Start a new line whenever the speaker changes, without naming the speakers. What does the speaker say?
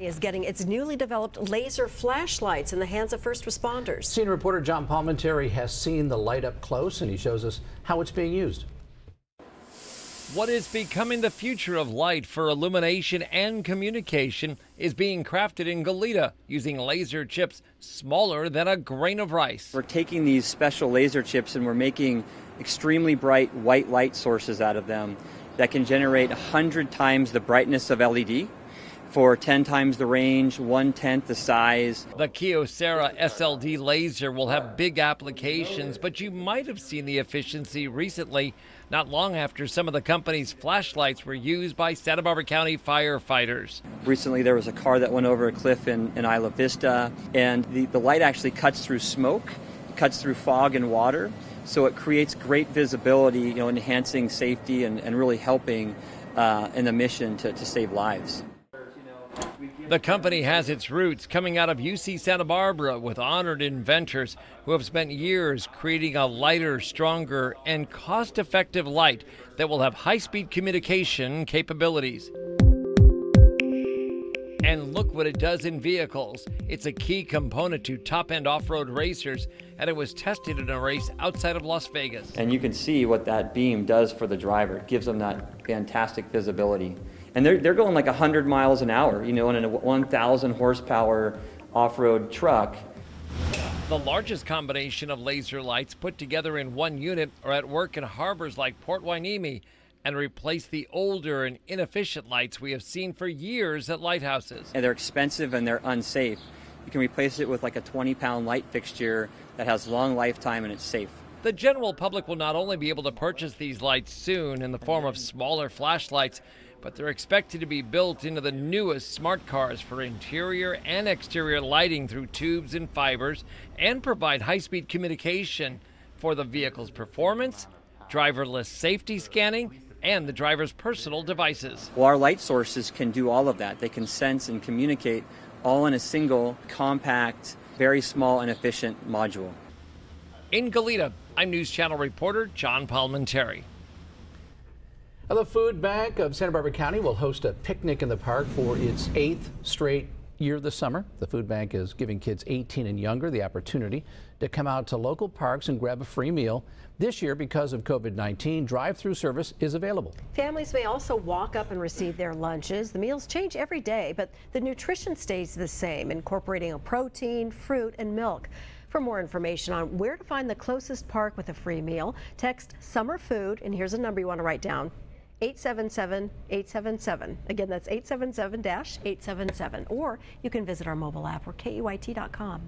is getting its newly developed laser flashlights in the hands of first responders.
Senior reporter John Palminteri has seen the light up close and he shows us how it's being used.
What is becoming the future of light for illumination and communication is being crafted in Goleta using laser chips smaller than a grain of rice.
We're taking these special laser chips and we're making extremely bright white light sources out of them that can generate 100 times the brightness of LED for 10 times the range, one tenth the size.
The Kyocera SLD laser will have big applications, but you might have seen the efficiency recently, not long after some of the company's flashlights were used by Santa Barbara County firefighters.
Recently, there was a car that went over a cliff in, in Isla Vista, and the, the light actually cuts through smoke, cuts through fog and water, so it creates great visibility, you know, enhancing safety and, and really helping uh, in the mission to, to save lives.
The company has its roots coming out of UC Santa Barbara with honored inventors who have spent years creating a lighter, stronger, and cost effective light that will have high speed communication capabilities. And look what it does in vehicles. It's a key component to top end off road racers, and it was tested in a race outside of Las Vegas.
And you can see what that beam does for the driver. It gives them that fantastic visibility and they're, they're going like 100 miles an hour, you know, in a 1,000 horsepower off-road truck.
The largest combination of laser lights put together in one unit are at work in harbors like Port Hueneme and replace the older and inefficient lights we have seen for years at lighthouses.
And they're expensive and they're unsafe. You can replace it with like a 20 pound light fixture that has long lifetime and it's safe.
The general public will not only be able to purchase these lights soon in the form of smaller flashlights, but they're expected to be built into the newest smart cars for interior and exterior lighting through tubes and fibers and provide high speed communication for the vehicle's performance, driverless safety scanning, and the driver's personal devices.
Well, our light sources can do all of that. They can sense and communicate all in a single, compact, very small, and efficient module.
In Goleta, I'm News Channel reporter John
The Food Bank of Santa Barbara County will host a picnic in the park for its eighth straight year this summer. The food bank is giving kids 18 and younger the opportunity to come out to local parks and grab a free meal. This year, because of COVID-19, drive-through service is available.
Families may also walk up and receive their lunches. The meals change every day, but the nutrition stays the same, incorporating a protein, fruit, and milk. For more information on where to find the closest park with a free meal, text summer food, and here's a number you want to write down 877 877. Again, that's 877 877. Or you can visit our mobile app or KEYT.com.